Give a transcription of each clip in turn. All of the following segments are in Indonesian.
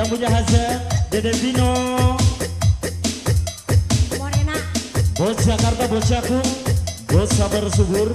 Yang punya hajat Dede Vino Morena. Bos Jakarta Bos Jakung Bos Sabar Subur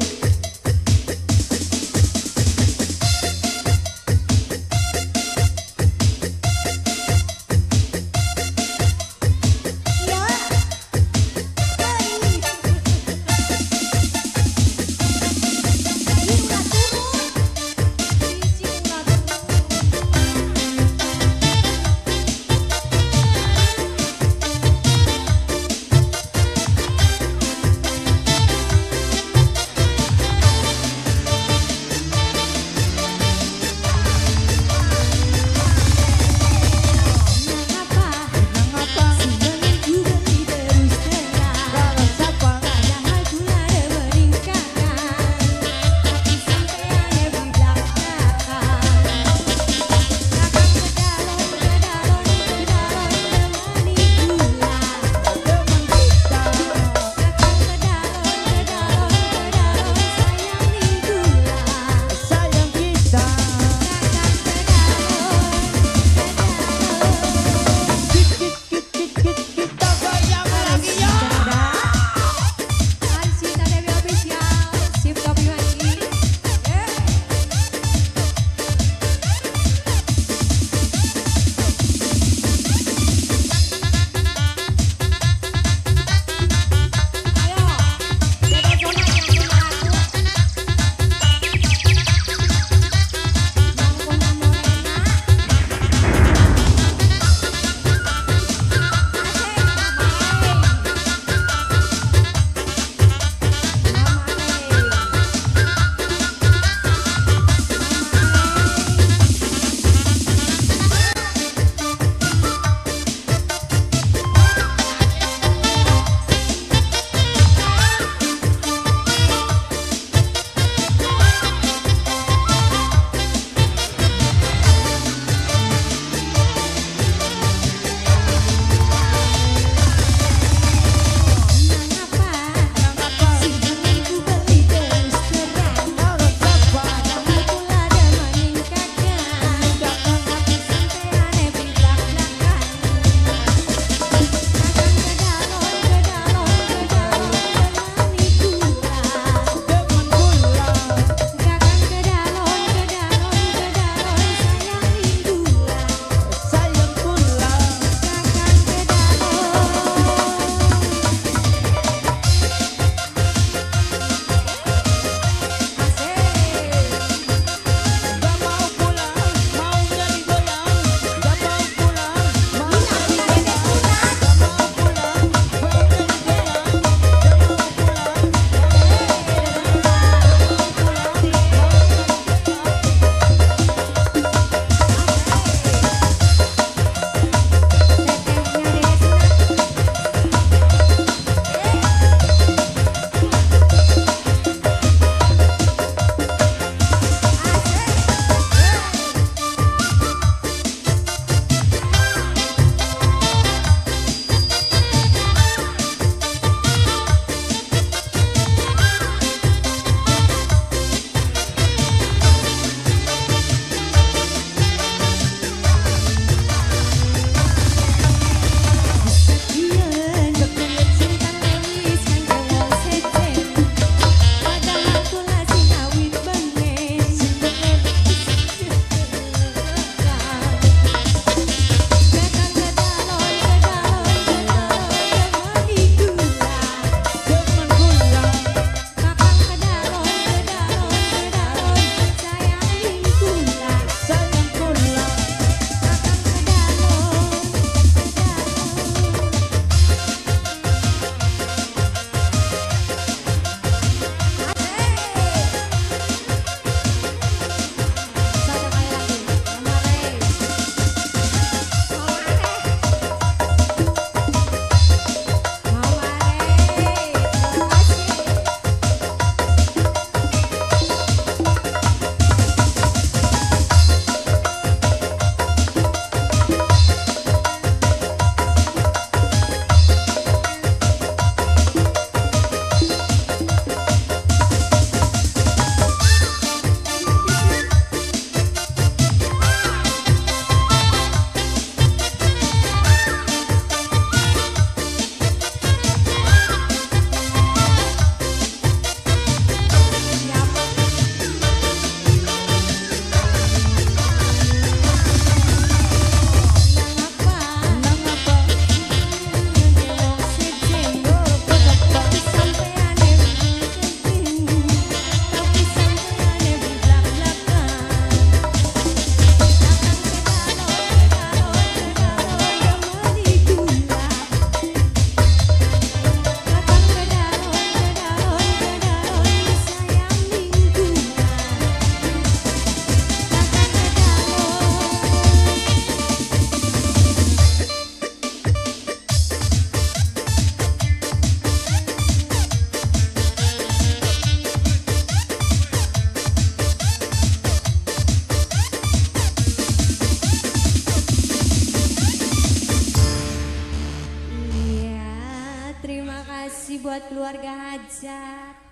keluarga hajat.